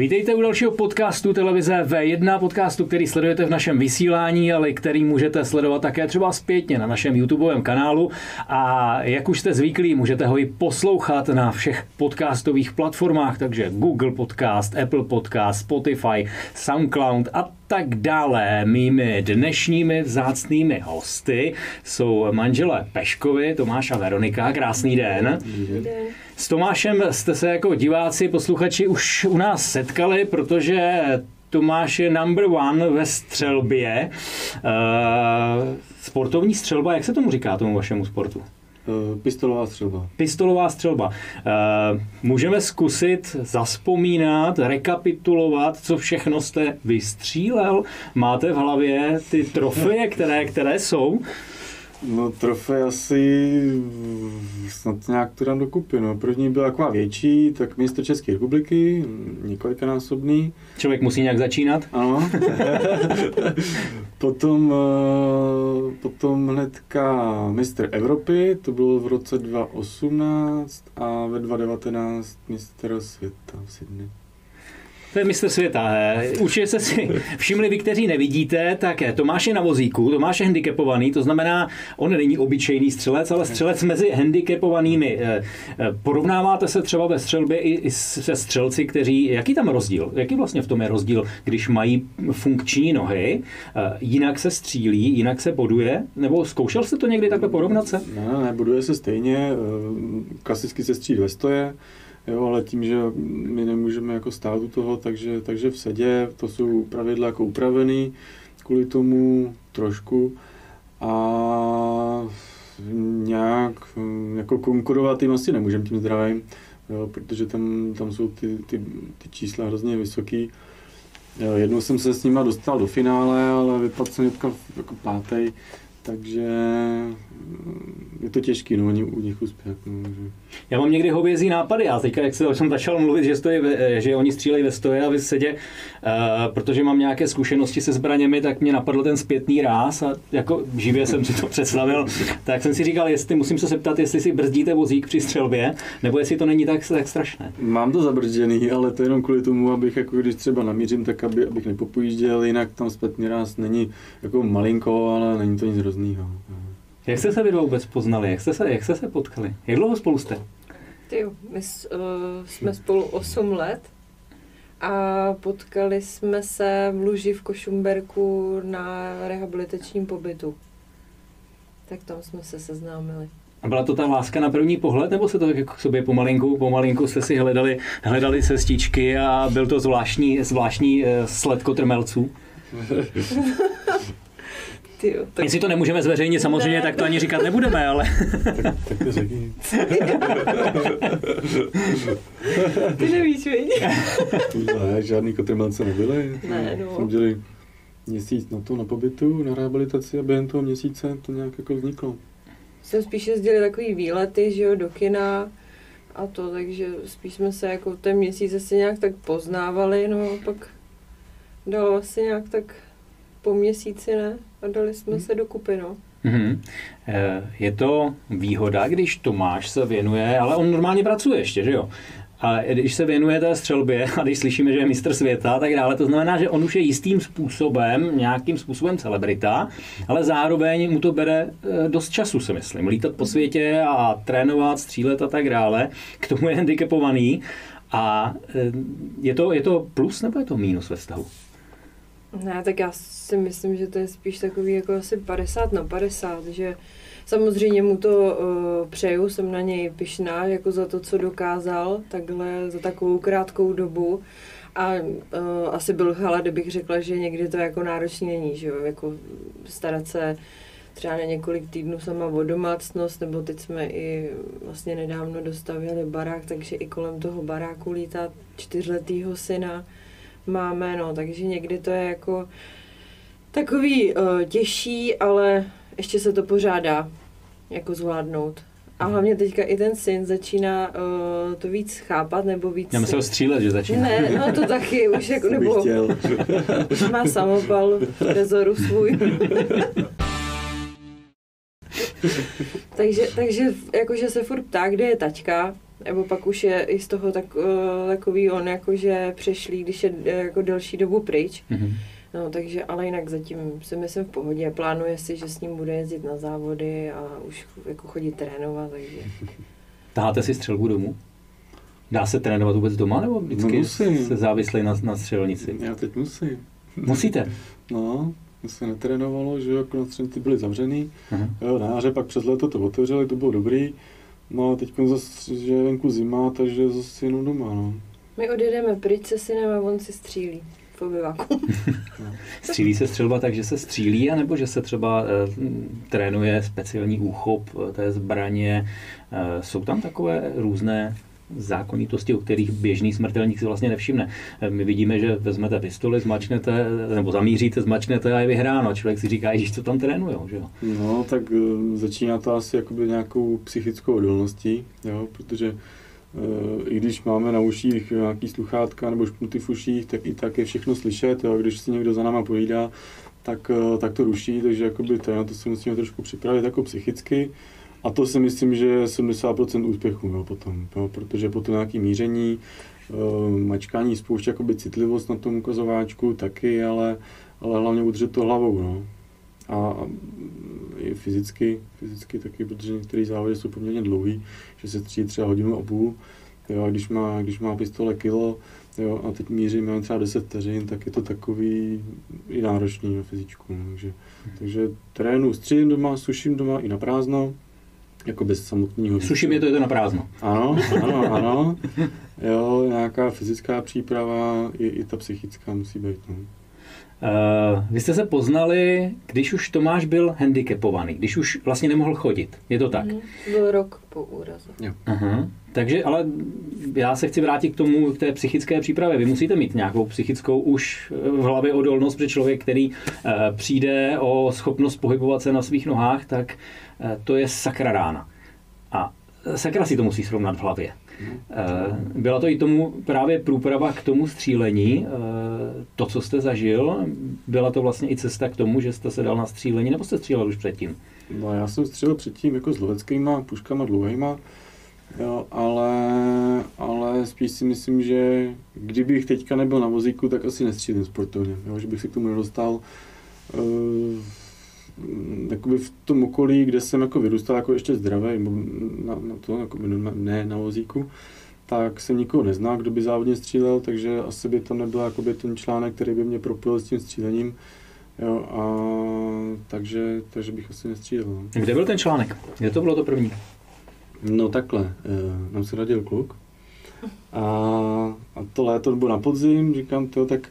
Vítejte u dalšího podcastu televize V1, podcastu, který sledujete v našem vysílání, ale který můžete sledovat také třeba zpětně na našem YouTubeovém kanálu. A jak už jste zvyklí, můžete ho i poslouchat na všech podcastových platformách, takže Google Podcast, Apple Podcast, Spotify, SoundCloud a tak dále. Mými dnešními vzácnými hosty jsou manželé Peškovi, Tomáš a Veronika. Krásný den. S Tomášem jste se jako diváci, posluchači už u nás setkali, protože Tomáš je number one ve střelbě. Uh, sportovní střelba, jak se tomu říká tomu vašemu sportu? Eh, pistolová střelba. Pistolová střelba. Uh, můžeme zkusit zaspomínat, rekapitulovat, co všechno jste vystřílel? Máte v hlavě ty trofeje, které, které jsou? No trofej asi snad nějak to dám dokupy. No. První byla taková větší, tak mistr České republiky, několikanásobný. Člověk musí nějak začínat? Ano. potom, eh, potom hnedka mistr Evropy, to bylo v roce 2018 a ve 2019 mistr světa v Sydney. To je mistr světa. Určitě jste si všimli, vy, kteří nevidíte, tak Tomáš je na vozíku, Tomáš je handicapovaný, to znamená, on není obyčejný střelec, ale střelec mezi handicapovanými. Eh, eh, porovnáváte se třeba ve střelbě i se střelci, kteří, jaký tam rozdíl? Jaký vlastně v tom je rozdíl, když mají funkční nohy, eh, jinak se střílí, jinak se boduje? Nebo zkoušel jste to někdy takhle porovnat se? Ne, ne, boduje se stejně, klasicky se střílí ve stoje, Jo, ale tím, že my nemůžeme jako stát u toho, takže, takže v sedě to jsou pravidla jako upravený kvůli tomu trošku a nějak jako konkurovat jim asi nemůžeme tím zdravím, jo, protože tam, tam jsou ty, ty, ty čísla hrozně vysoký. Jo, jednou jsem se s nima dostal do finále, ale vypadl jsem jako, jako pátý, takže je to těžké, no, u nich uspět. No, že... Já mám někdy hovězí nápady, a teďka, jak jsem začal mluvit, že, stojí, že oni střílejí ve stoje a vy sedě, uh, protože mám nějaké zkušenosti se zbraněmi, tak mě napadl ten zpětný ráz a jako živě jsem si to představil, tak jsem si říkal, jestli musím se zeptat, jestli si brzdíte vozík při střelbě, nebo jestli to není tak, tak strašné. Mám to zabrzděný, ale to jenom kvůli tomu, abych jako když třeba namířím, tak aby, abych nepopojížděl, jinak tam zpětný ráz není jako malinko, ale není to nic hroznýho. Jak jste se vy dva vůbec poznali? Jak jste se, jak jste se potkali? Jak dlouho spolu jste? Ty, my uh, jsme spolu 8 let a potkali jsme se v Luži v Košumberku na rehabilitačním pobytu. Tak tam jsme se seznámili. A byla to ta láska na první pohled, nebo se to tak jako k sobě pomalinku, pomalinku jste si hledali, hledali cestičky a byl to zvláštní, zvláštní uh, sled Tyjo, tak... Jestli to nemůžeme zveřejnit samozřejmě, ne. tak to ani říkat nebudeme, ale... tak, tak to řekni. Ty nevíš, viď? ne, žádný kotrmelce nebyly. Ne, no. Jsme dělali měsíc na to, na pobytu, na rehabilitaci a během toho měsíce to nějak jako vzniklo. Jsme spíš jezdili takový výlety, že jo, do kina a to, takže spíš jsme se jako ten měsíc asi nějak tak poznávali, no a pak dalo asi nějak tak po měsíci, ne? A dali jsme hmm. se dokupy, no. Mm-hmm. Je to výhoda, když Tomáš se věnuje, ale on normálně pracuje ještě, že jo? A když se věnuje té střelbě a když slyšíme, že je mistr světa a tak dále, to znamená, že on už je jistým způsobem, nějakým způsobem celebrita, ale zároveň mu to bere eh, dost času, si myslím. Lítat po světě a trénovat, střílet a tak dále. K tomu je handicapovaný. A eh, je to, je to plus nebo je to mínus ve vztahu? Ne, tak já si myslím, že to je spíš takový jako asi 50 na 50, že samozřejmě mu to uh, přeju, jsem na něj pyšná, jako za to, co dokázal, takhle za takovou krátkou dobu. A uh, asi byl hala, kdybych řekla, že někdy to jako náročný není, že jo, jako starat se třeba na několik týdnů sama o domácnost, nebo teď jsme i vlastně nedávno dostavili barák, takže i kolem toho baráku lítá čtyřletýho syna máme, no, takže někdy to je jako takový uh, těžší, ale ještě se to pořádá jako zvládnout. A mhm. hlavně teďka i ten syn začíná uh, to víc chápat, nebo víc... Já myslel střílet, že začíná. Ne, no to taky, už jako, nebo... má samopal v rezoru svůj. takže, takže jakože se furt ptá, kde je taťka, Nebo pak už je i z toho tak, uh, takový on, jako že přešlý, když je eh, jako delší dobu pryč. Mhm. No, takže, ale jinak zatím si myslím v pohodě. Plánuje si, že s ním bude jezdit na závody a už jako chodit trénovat, takže... Taháte si střelbu domů? Dá se trénovat vůbec doma, nebo vždycky No, musím. se závislej na, na střelnici? Já teď musím. Musíte. No, to se netrénovalo, že jako na střelnici byly zavřený. Aha. Jo, na jaře pak přes léto to otevřeli, to bylo dobrý. No a teď zase, že je venku zima, takže zase jenom doma, no. My odjedeme pryč se synem a on si střílí v obyváku. Střílí se střelba tak, že se střílí, anebo že se třeba eh, m, trénuje speciální úchop eh, té zbraně. Eh, jsou tam takové různé zákonitosti, o kterých běžný smrtelník si vlastně nevšimne. My vidíme, že vezmete pistoli, zmačnete, nebo zamíříte, zmačnete a je vyhráno. Člověk si říká, že co tam trénujou, že jo? No, tak eh, začíná to asi jakoby nějakou psychickou odolností, jo, protože eh, i když máme na uších nějaký sluchátka nebo šputy v uších, tak i tak je všechno slyšet, jo, když si někdo za náma povídá, tak, eh, tak to ruší, takže jakoby to, na to se musíme trošku připravit jako psychicky. A to si myslím, že je 70% úspěchu jo, potom, jo, protože potom nějaké míření, eh, mačkání, spouště jakoby citlivost na tom ukazováčku taky, ale, ale hlavně udržet to hlavou. No. A a i fyzicky, fyzicky taky, protože některé závody jsou poměrně dlouhý, že se střílí třeba hodinu a půl. Jo, a když má, když má pistole kilo jo, a teď míříme třeba 10 vteřin, tak je to takový i náročný na fyzičku. No, takže, takže trénu střílím doma, suším doma i na prázdno, jako bez samotného. Suším je to, je to na prázdno. Ano, ano, ano. Jo, nějaká fyzická příprava, i, i ta psychická musí být. No. Uh, vy jste se poznali, když už Tomáš byl handicapovaný, když už vlastně nemohl chodit. Je to tak? Mhm. Byl rok po úrazu. Aha. Takže, ale já se chci vrátit k tomu, k té psychické přípravě. Vy musíte mít nějakou psychickou už v hlavě odolnost, protože člověk, který uh, přijde o schopnost pohybovat se na svých nohách, tak uh, to je sakra rána. A sakra si to musí srovnat v hlavě. Uh, Byla to i tomu právě průprava k tomu střílení, uh, to, co jste zažil, byla to vlastně i cesta k tomu, že jste se dal na střílení, nebo jste střílel už předtím? No, já jsem střelil předtím jako s loveckýma puškama dlouhýma, jo, ale, ale spíš si myslím, že kdybych teďka nebyl na vozíku, tak asi nestřílím sportovně, jo, že bych se k tomu nedostal. Uh, jakoby v tom okolí, kde jsem jako vyrůstal jako ještě zdravý, nebo na, na to, jako ne na vozíku, tak jsem nikoho neznal, kdo by závodně střílel, takže asi by tam nebyl jakoby ten článek, který by mě propojil s tím střílením. Jo, a takže, takže bych asi nestřílel. no. Kde byl ten článek? Kde to bylo to první? No takhle, eh, nám se radil kluk a, a to léto bylo na podzim, říkám, to tak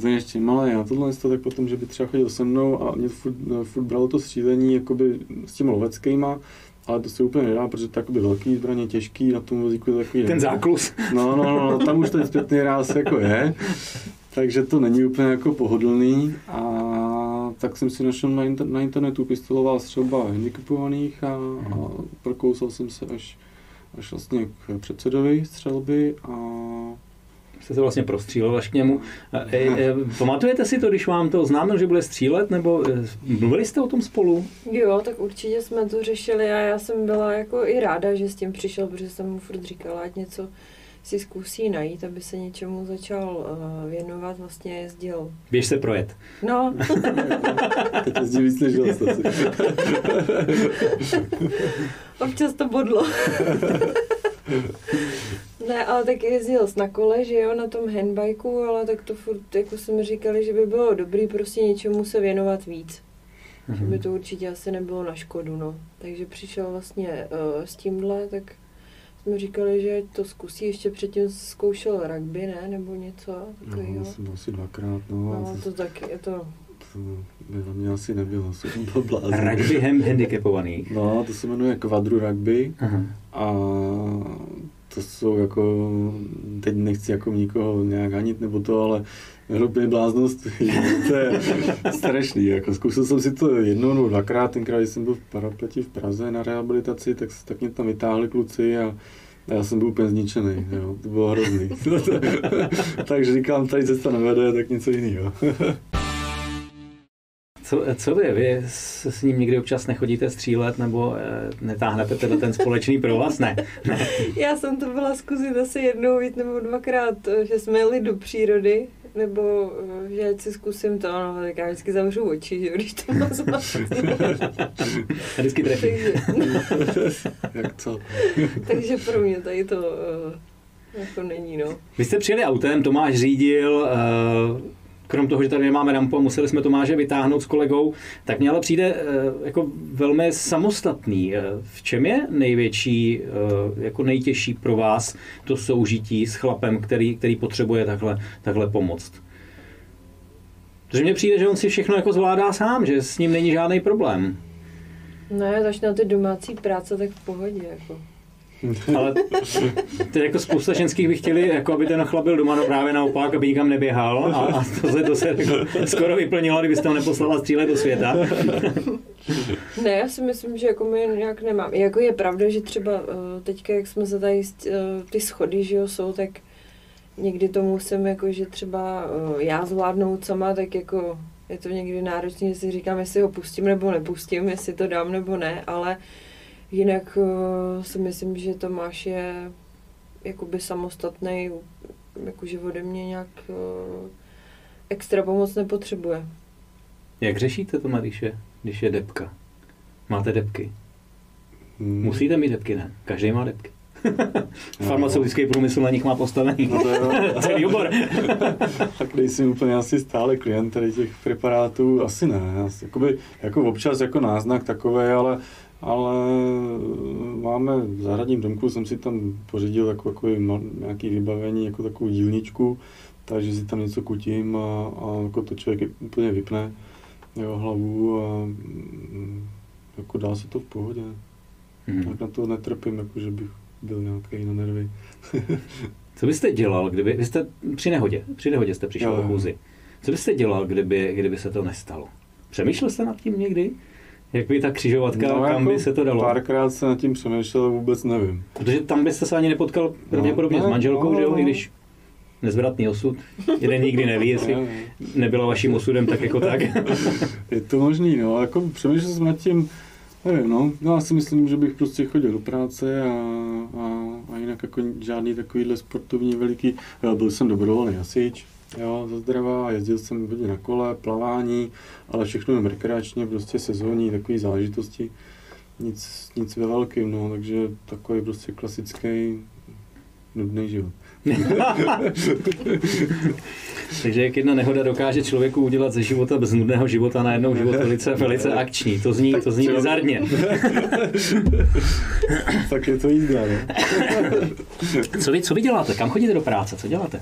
to je ještě malé a tohle to, tak potom, že by třeba chodil se mnou a mě furt, eh, furt bralo to střílení jakoby s těma loveckýma, ale to se úplně nedá, protože to je velký zbraně, těžký, na tom vozíku je takový... Ten záklus. No, no, no, tam už ten zpětný ráz jako je, takže to není úplně jako pohodlný a tak jsem si našel na, inter- na internetu pistolová střelba handicapovaných a, a prokousal jsem se až, až vlastně k předsedovi střelby a Jste se vlastně prostřílel až k němu. E, e, pamatujete si to, když vám to oznámil, že bude střílet, nebo e, mluvili jste o tom spolu? Jo, tak určitě jsme to řešili a já jsem byla jako i ráda, že s tím přišel, protože jsem mu furt říkala, ať něco si zkusí najít, aby se něčemu začal uh, věnovat, vlastně jezdil. Běž se projet. No, teď jezdí víc než asi. občas to bodlo. ne, ale tak jezdil na kole, že jo, na tom handbajku, ale tak to furt, jako jsme říkali, že by bylo dobrý prostě něčemu se věnovat víc. Že by to určitě asi nebylo na škodu, no. Takže přišel vlastně uh, s tímhle, tak jsme říkali, že to zkusí, ještě předtím zkoušel rugby, ne, nebo něco No, takového. jsem byl asi dvakrát, no, No, a to, to taky, je to, to by na mě asi nebylo, jsem byl blázen. Rugby hem handicapovaných. No, to se jmenuje kvadru rugby Aha. a to jsou jako, teď nechci jako nikoho nějak hanit nebo to, ale hrubě bláznost, to je strašný, jako zkusil jsem si to jednou nebo dvakrát, tenkrát, když jsem byl v Parapleti v Praze na rehabilitaci, tak, tak mě tam vytáhli kluci a a já jsem byl úplně zničený, jo, to bylo hrozný. Takže říkám, tady cesta nevede, tak něco jiného. Co, co vy? Vy s, s ním někdy občas nechodíte střílet nebo e, netáhnete teda ten společný provaz? Ne. ne. Já jsem to byla zkusit asi jednou víc nebo dvakrát, že jsme jeli do přírody, nebo že ať si zkusím to, no, tak já vždycky zavřu oči, že když to moc A vždycky trefí. Takže, Jak co? takže pro mě tady to uh, jako není, no. Vy jste přijeli autem, Tomáš řídil, uh, krom toho, že tady nemáme rampu a museli jsme Tomáše vytáhnout s kolegou, tak mě ale přijde uh, jako velmi samostatný. Uh, v čem je největší, uh, jako nejtěžší pro vás to soužití s chlapem, který, který potřebuje takhle, takhle pomoct? Protože mně přijde, že on si všechno jako zvládá sám, že s ním není žádný problém. Ne, začne ty domácí práce, tak v pohodě, jako. Ale to jako spousta ženských by chtěli, jako aby ten chlap byl doma, no právě naopak, aby nikam neběhal a, a to se, to se jako skoro vyplnilo, kdybyste ho neposlala střílet do světa. Ne, já si myslím, že jako my nějak nemám. Jako je pravda, že třeba uh, teďka, jak jsme se tady, uh, ty schody, že jo, jsou, tak někdy to musím, jako, že třeba uh, já zvládnout sama, tak jako je to někdy náročné, že si říkám, jestli ho pustím nebo nepustím, jestli to dám nebo ne, ale jinak uh, si myslím, že Tomáš je jakoby samostatný, jakože ode mě nějak uh, extra pomoc nepotřebuje. Jak řešíte to, když je, když je depka? Máte depky? Hmm. Musíte mít depky, ne? Každý má depky. Farmaceutický průmysl na nich má postavený. No to je, Celý obor. tak nejsem úplně asi stále klient tady těch preparátů, asi ne. Asi, jakoby, jako občas jako náznak takové, ale ale máme v zahradním domku, jsem si tam pořídil jako, jako nějaký vybavení, jako takovou dílničku, takže si tam něco kutím a, a jako to člověk úplně vypne jeho hlavu a mm, jako dá se to v pohodě. Hmm. Tak na to netrpím, jako že bych byl nějaký na nervy. Co byste dělal, kdyby, vy jste při nehodě, při nehodě jste přišel do chůzi. Co byste dělal, kdyby, kdyby se to nestalo? Přemýšlel jste nad tím někdy? Jak by ta křižovatka, no, kam jako by se to dalo? Párkrát se nad tím přemýšlel, vůbec nevím. Protože tam byste se ani nepotkal pravděpodobně no, s manželkou, no, že jo, no. i když nezvratný osud. Jeden nikdy neví, jestli nebylo vaším osudem tak jako tak. Je to možný, no. Jako přemýšlel jsem nad tím, nevím, no. no. Já si myslím, že bych prostě chodil do práce a, a, a jinak jako žádný takovýhle sportovní veliký. Já byl jsem dobrovolný hasič, jo, za zdravá, jezdil jsem hodně na kole, plavání, ale všechno jen rekreačně, prostě sezónní, takové záležitosti. Nic, nic ve velkým, no, takže takový prostě klasický nudný život. Takže jak jedna nehoda dokáže člověku udělat ze života bez nudného života na jednou život velice, velice akční. To zní, to zní bizarně. tak je to jízda, ne? co, vy, co vy děláte? Kam chodíte do práce? Co děláte?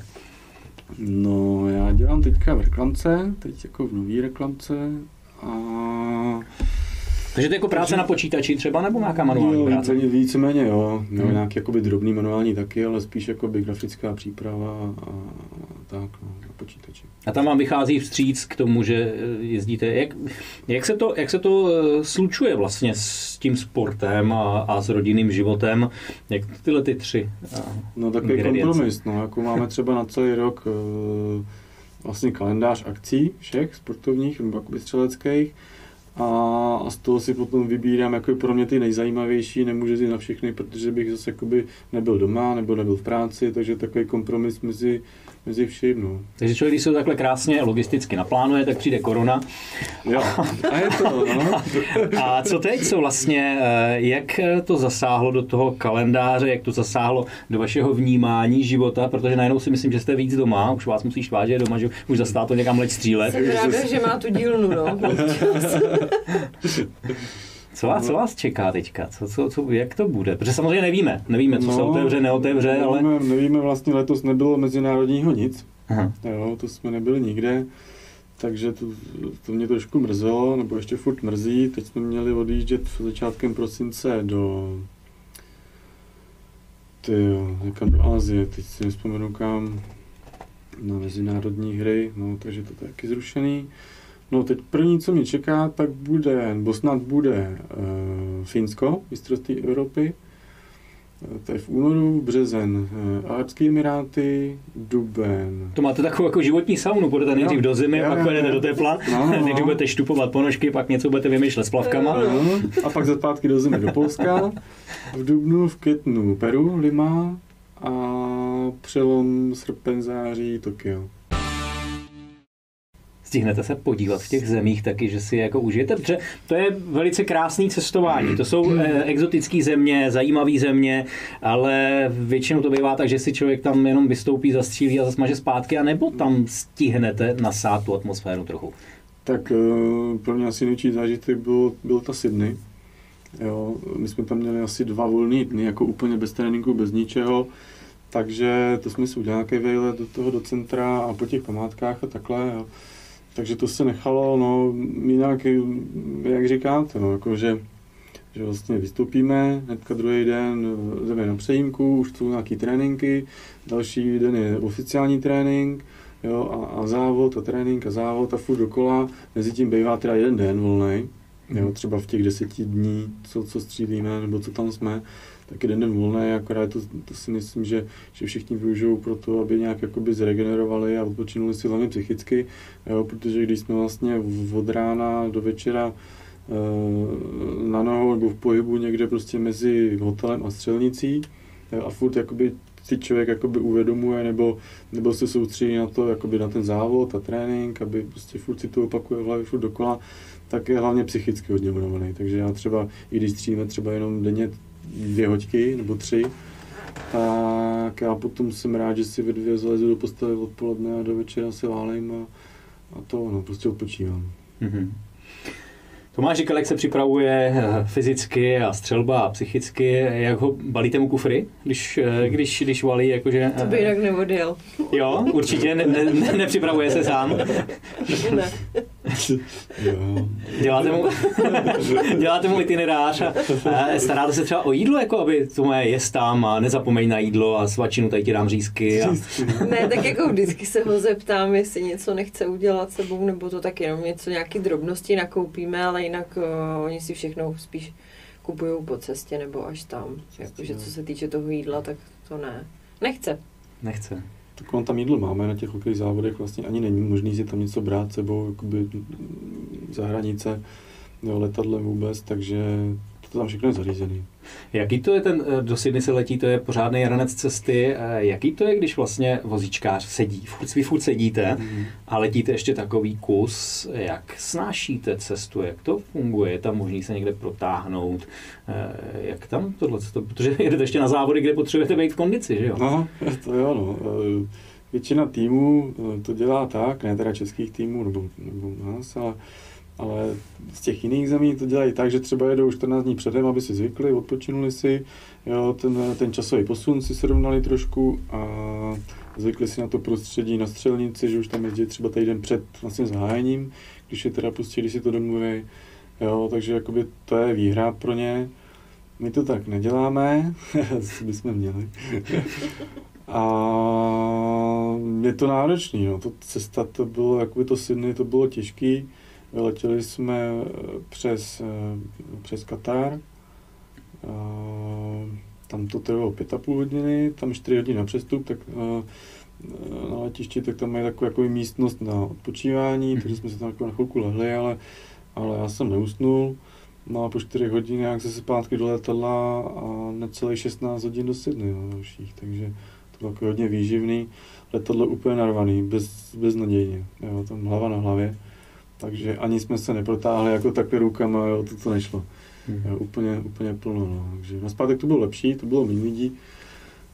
No, já dělám teďka v reklamce, teď jako v nový reklamce a takže to je jako práce na počítači třeba, nebo nějaká manuální jo, práce? Víceméně jo, no, hmm. nějaký jakoby drobný manuální taky, ale spíš jakoby grafická příprava a tak no, na počítači. A tam vám vychází vstříc k tomu, že eh, jezdíte. Jak, jak, se, to, jak se to eh, slučuje vlastně s tím sportem a, a s rodinným životem? Jak tyhle ty tři eh, No takový kompromis, no, jako máme třeba na celý rok vlastně kalendář akcí všech sportovních nebo střeleckých a, z toho si potom vybírám jako pro mě ty nejzajímavější, nemůžu jít na všechny, protože bych zase jakoby nebyl doma nebo nebyl v práci, takže takový kompromis mezi, mezi vším. No. Takže člověk, když se to takhle krásně logisticky naplánuje, tak přijde korona. Jo, a je to, no. a co teď, co vlastně, eh, jak to zasáhlo do toho kalendáře, jak to zasáhlo do vašeho vnímání života, protože najednou si myslím, že jste víc doma, už vás musíš vážet doma, že už zastá to někam leč střílet. Jsem ráda, že má tu dílnu, no. Co vás, co vás čeká teďka? Co, co, co, jak to bude? Protože samozřejmě nevíme. Nevíme, co no, se otevře, neotevře, nevíme, ale... Nevíme, vlastně letos nebylo mezinárodního nic. Aha. Jo, to jsme nebyli nikde. Takže to, to mě trošku mrzelo, nebo ještě furt mrzí. Teď jsme měli odjíždět začátkem prosince do ty, někam do Asie, teď si nespomenu kam, na mezinárodní hry, no, takže to je taky zrušený. No teď první, co mě čeká, tak bude, nebo snad bude uh, Finsko, mistrovství Evropy. To je v únoru, březen, Arabské Emiráty, duben. To máte takovou jako životní saunu, budete nejdřív do zimy, jo, pak pojedete do tepla, no, no. nejdřív budete štupovat ponožky, pak něco budete vymýšlet s plavkama. No, a pak zpátky do zimy do Polska, v dubnu, v květnu Peru, Lima a přelom srpen, září, Tokio stihnete se podívat v těch zemích taky, že si jako užijete, protože to je velice krásný cestování. To jsou eh, exotické země, zajímavé země, ale většinou to bývá tak, že si člověk tam jenom vystoupí, zastřílí a zasmaže zpátky, a nebo tam stihnete nasát tu atmosféru trochu. Tak eh, pro mě asi největší zážitek byl, byl ta Sydney. Jo, my jsme tam měli asi dva volné dny, jako úplně bez tréninku, bez ničeho. Takže to jsme si udělali nějaký vejlet do toho do centra a po těch památkách a takhle. Jo. Takže to se nechalo, no, jinak, jak říkáte, no, jako že, vlastně vystoupíme, hnedka druhý den jdeme na přejímku, už jsou nějaký tréninky, další den je oficiální trénink, jo, a, a závod a trénink a závod a furt dokola, mezi tím bývá teda jeden den volný, jo, třeba v těch deseti dní, co, co střílíme, nebo co tam jsme, tak jeden den volný, akorát to, to si myslím, že, že všichni využijou pro to, aby nějak jakoby zregenerovali a odpočinuli si hlavně psychicky, jo, protože když jsme vlastně od rána do večera eh, na nohou nebo v pohybu někde prostě mezi hotelem a střelnicí a furt jakoby si člověk jakoby uvědomuje nebo, nebo se soustředí na to, jakoby na ten závod a trénink, aby prostě furt si to opakuje v hlavě furt dokola, tak je hlavně psychicky hodně unavený. Takže já třeba, i když střílíme třeba jenom denně dvě hoďky nebo tři, tak já potom jsem rád, že si ve dvě zalezu do postele odpoledne a do večera si válím a, a to, no, prostě odpočívám. Mm-hmm. Tomáš říkal, jak se připravuje eh, fyzicky a střelba a psychicky. Jak ho balíte mu kufry, když, eh, když, když valí? Jakože, to by jinak nevodil. Jo, určitě ne, ne, nepřipravuje se sám. ne. Děláte mu, děláte mu itinerář a, a staráte se třeba o jídlo, jako aby to moje jest tam a nezapomeň na jídlo a svačinu tady ti dám řízky. A... Ne, tak jako vždycky se ho zeptám, jestli něco nechce udělat sebou, nebo to tak jenom něco, nějaké drobnosti nakoupíme, ale jinak uh, oni si všechno spíš kupují po cestě nebo až tam. Jakože co se týče toho jídla, tak to ne. Nechce. Nechce tak tam jídlo máme na těch hokejových závodech, vlastně ani není možný si tam něco brát sebou jakoby za hranice, jo, vůbec, takže to tam všechno je zařízený. Jaký to je ten, eh, do Sydney se letí, to je pořádný ranec cesty, eh, jaký to je, když vlastně vozíčkář sedí, furt, vy furt sedíte mm. a letíte ještě takový kus, jak snášíte cestu, jak to funguje, je tam možný se někde protáhnout, eh, jak tam tohle, protože jedete ještě na závody, kde potřebujete být v kondici, že jo? No, to jo, no. Většina týmů to dělá tak, ne teda českých týmů, nebo, nebo nás, ale ale z těch jiných zemí to dělají tak, že třeba jedou 14 dní předem, aby si zvykli, odpočinuli si, jo, ten, ten časový posun si srovnali trošku a zvykli si na to prostředí na střelnici, že už tam jezdí třeba týden před vlastně zahájením, když je teda pustí, když si to domluví, jo, takže jakoby to je výhra pro ně. My to tak neděláme, co bychom měli. a je to náročný, no. to cesta to bylo, jakoby to Sydney, to bylo těžký, Vyletěli jsme eh, přes, eh, přes Katar, tam to trvalo pět a půl hodiny, tam čtyři hodiny na přestup, tak eh, na letišti, tak tam mají takovou jako místnost na odpočívání, mm takže jsme se tam jako na chvilku lehli, ale, ale já jsem neusnul. No a po 4 hodinách se zpátky do letadla a necelých 16 hodin do Sydney no, dalších, takže to bylo jako hodně výživný. Letadlo úplně narvaný, bez, beznadějně, jo, tam hlava na hlavě. Takže ani jsme se neprotáhli jako takhle rukama, jo, to, to nešlo. Hmm. Jo, úplně, úplně plno. No. Takže na zpátek to bylo lepší, to bylo méně lidí,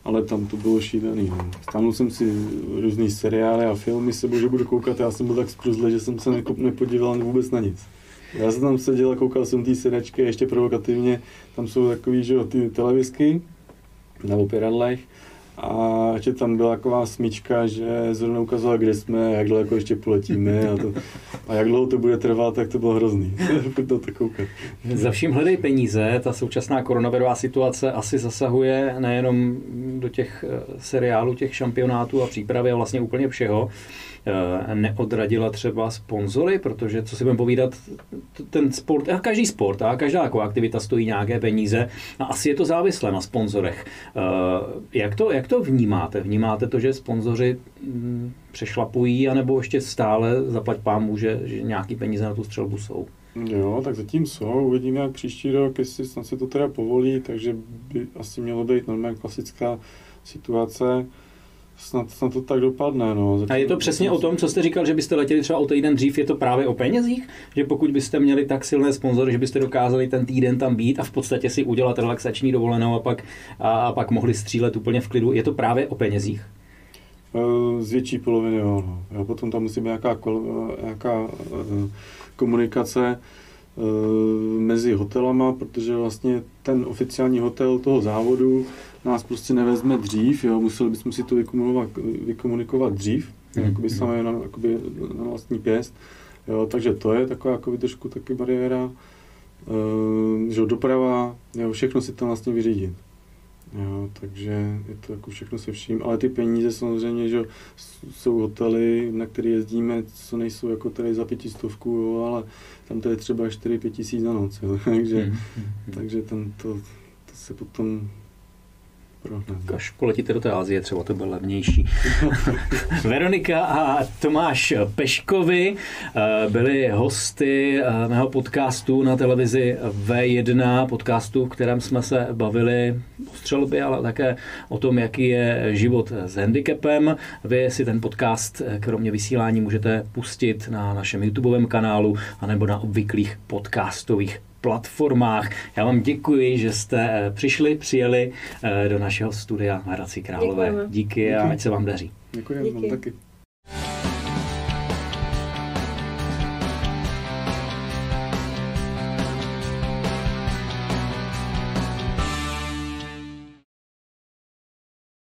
ale tam to bylo šílený. No. Stáhnul jsem si různý seriály a filmy sebou, že budu koukat, já jsem byl tak zpruzle, že jsem se nepodíval vůbec na nic. Já jsem tam seděl a koukal jsem ty sedačky, ještě provokativně, tam jsou takový, že jo, ty televizky na operadlech a ještě tam byla taková smyčka, že zrovna ukazovala, kde jsme, jak daleko ještě poletíme a, to, a jak dlouho to bude trvat, tak to bylo hrozný. to tak koukat. Za vším hledej peníze, ta současná koronavirová situace asi zasahuje nejenom do těch eh, seriálů, těch šampionátů a přípravy a vlastně úplně všeho. Eh, neodradila třeba sponzory, protože co si budeme povídat, ten sport, a každý sport a každá jako aktivita stojí nějaké peníze a asi je to závislé na sponzorech. Eh, jak to, jak to vnímáte? Vnímáte to, že sponzoři mm, přešlapují, anebo ještě stále zaplať pámu, že, že nějaký peníze na tu střelbu jsou? Jo, tak zatím jsou. Uvidíme, jak příští rok, jestli snad se to teda povolí, takže by asi mělo být normálně klasická situace. Snad, snad to tak dopadne. No. Zatím, a je to přesně o tom, co jste říkal, že byste letěli třeba o týden dřív, je to právě o penězích? Že pokud byste měli tak silné sponzory, že byste dokázali ten týden tam být a v podstatě si udělat relaxační dovolenou a pak, a, a pak mohli střílet úplně v klidu, je to právě o penězích? Eh, z větší poloviny jo. No. Potom tam musí být nějaká, nějaká eh, komunikace eh, mezi hotelama, protože vlastně ten oficiální hotel toho závodu nás prostě nevezme dřív, jo, museli bychom si to vykomunikovat, vykomunikovat dřív, mm. jakoby samé na, jakoby na vlastní pěst, jo, takže to je taková jakoby trošku taky bariéra, e, že doprava, jo, všechno si tam vlastně vyřídit. Jo, takže je to jako všechno se vším, ale ty peníze samozřejmě, že jsou hotely, na které jezdíme, co nejsou jako tady za pětistovku, jo, ale tam to je třeba 4-5 tisíc na noc, jo, takže, mm-hmm. takže ten, to, to se potom Až poletíte do té Azie, třeba to bylo levnější. Veronika a Tomáš Peškovi eh, byli hosty eh, mého podcastu na televizi V1, podcastu, v kterém jsme se bavili o střelbě, ale také o tom, jaký je život s handicapem. Vy si ten podcast, eh, kromě vysílání, můžete pustit na našem YouTubeovém kanálu anebo na obvyklých podcastových platformách. Já vám děkuji, že jste eh, přišli, přijeli eh, do našeho studia Hradci Králové. Děkujeme. Díky a ať se vám daří. Děkuji, Díky. taky.